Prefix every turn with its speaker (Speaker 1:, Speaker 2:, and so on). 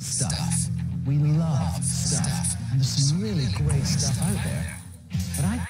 Speaker 1: stuff. We love stuff. And there's some really great stuff out there. But I